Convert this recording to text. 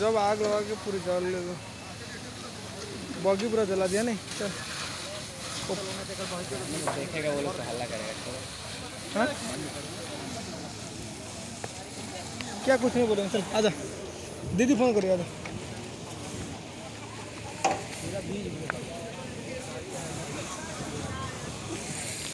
जब आग लगा के पूरी जल बगी पूरा जला दिया नहीं? चल। देखेगा वो लोग तो हल्ला करेगा क्या कुछ नहीं बोलेंगे चल आजा। दीदी फोन करिए आजा।